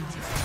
down.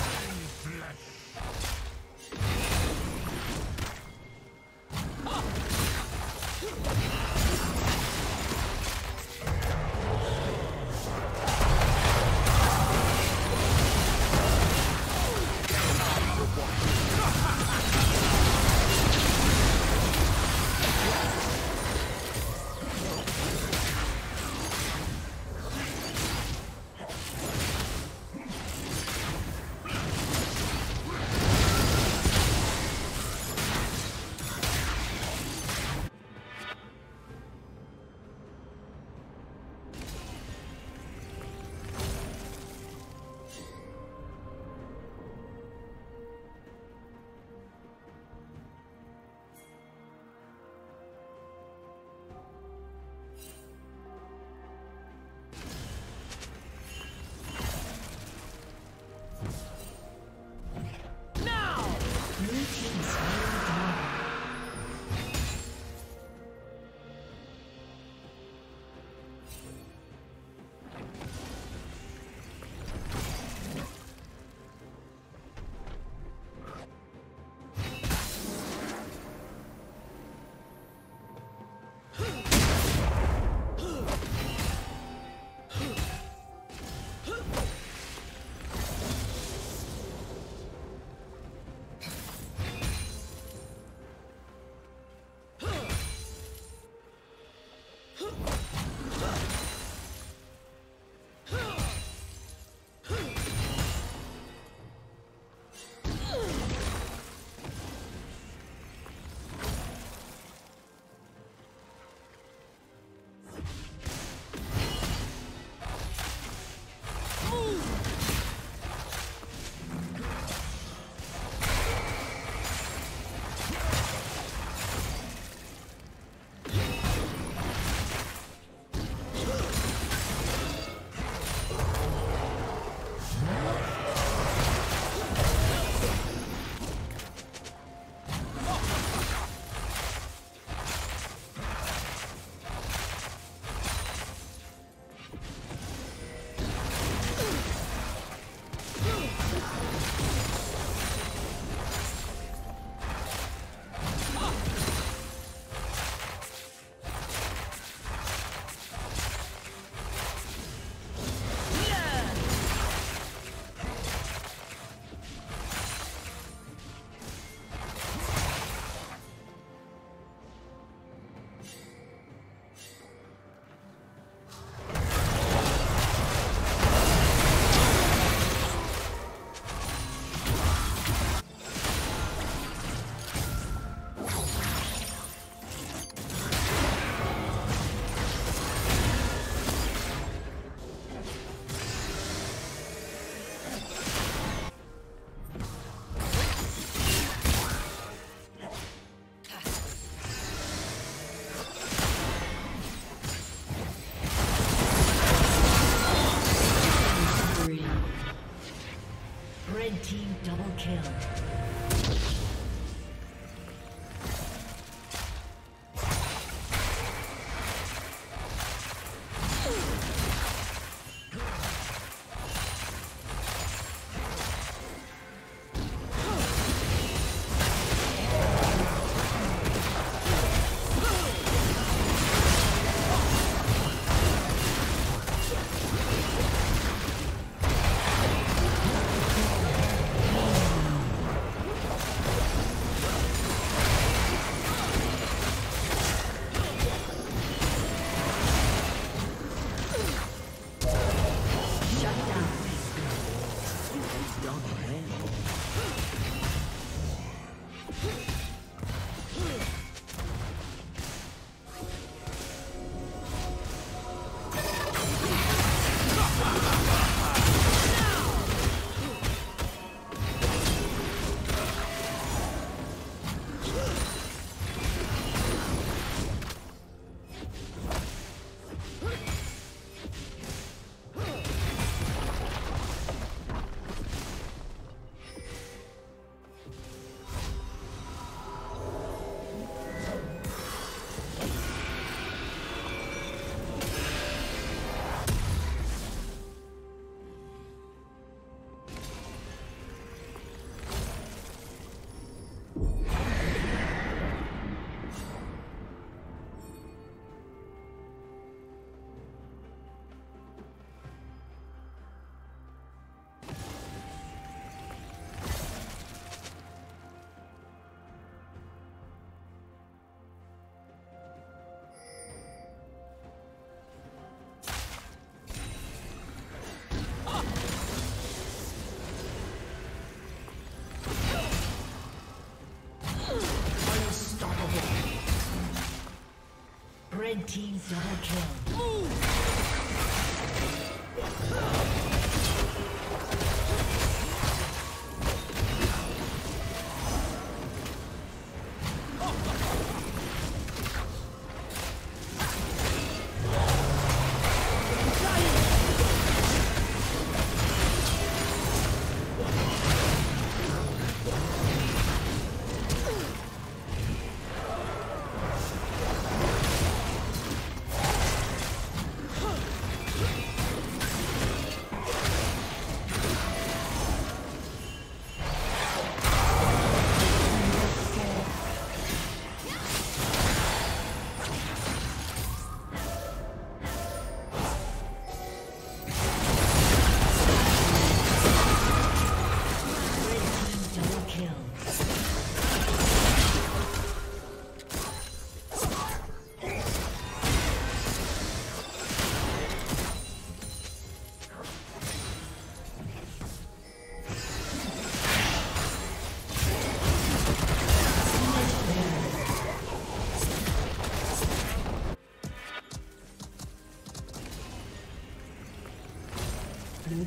Red team double kill.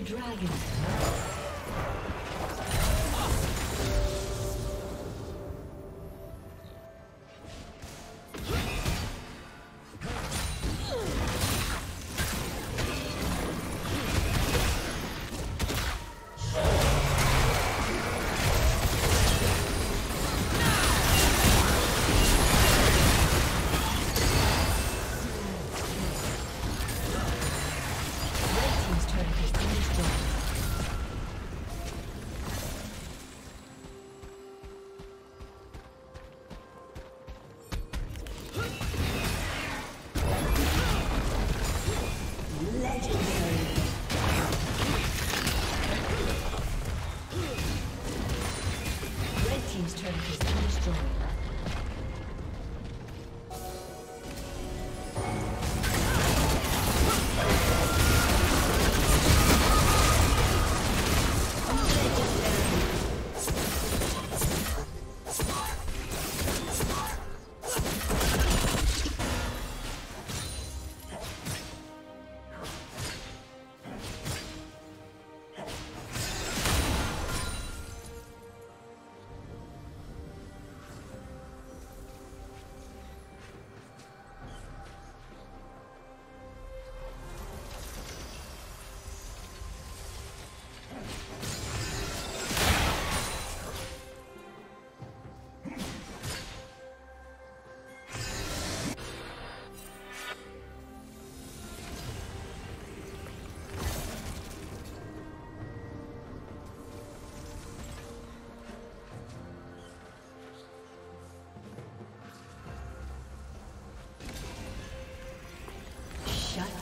The dragon.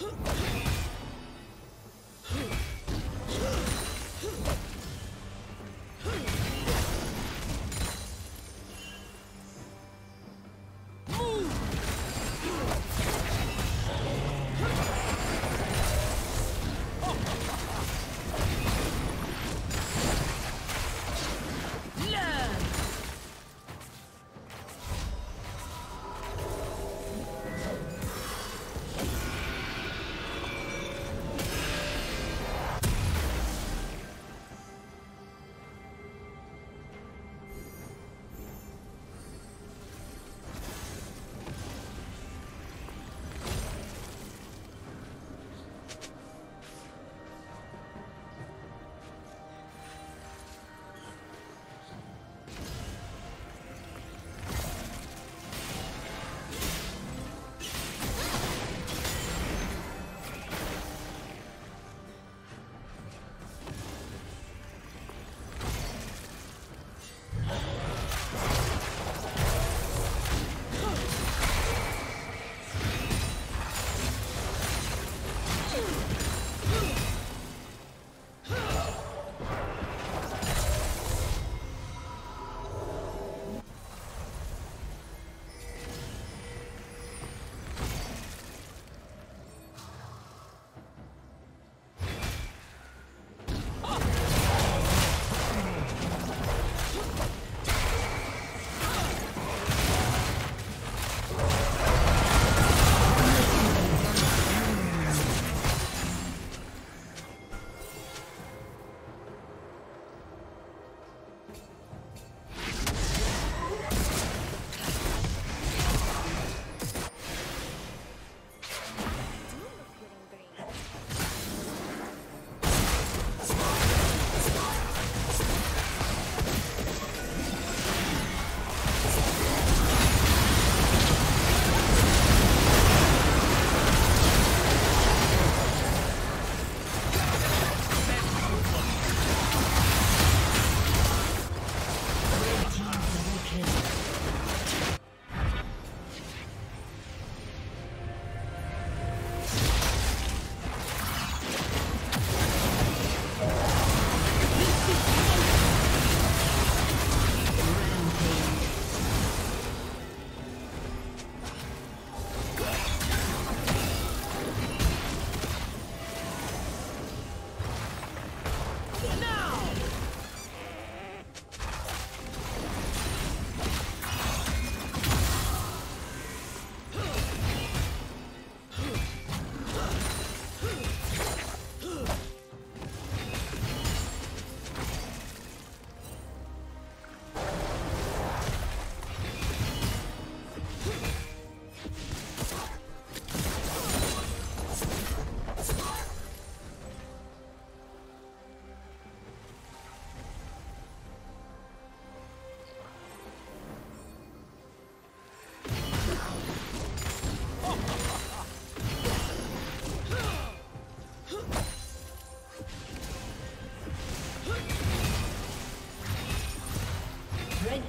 Huh?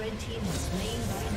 Red team is slain by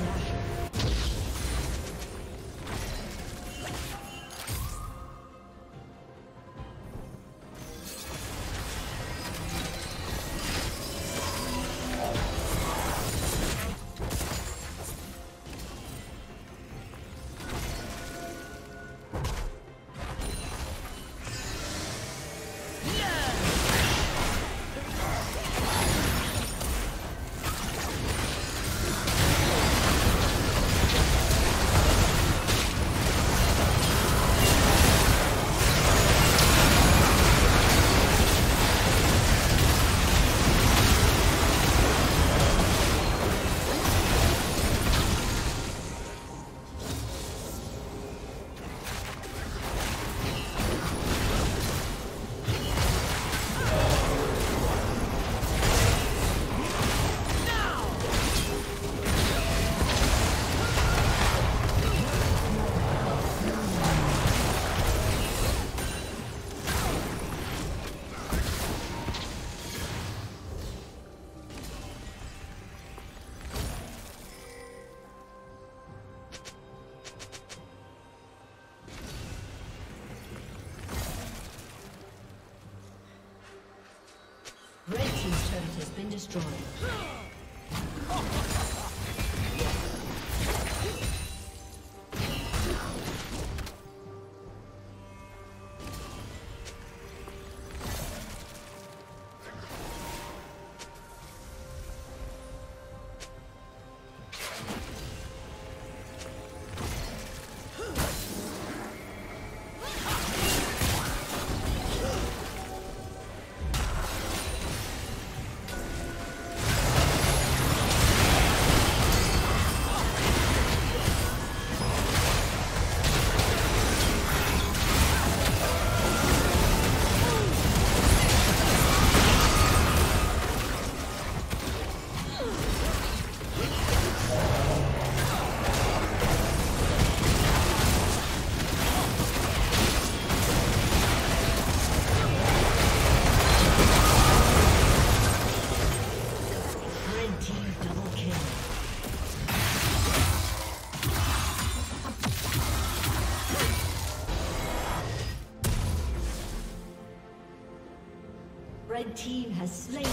Nashor. destroyed. Has slain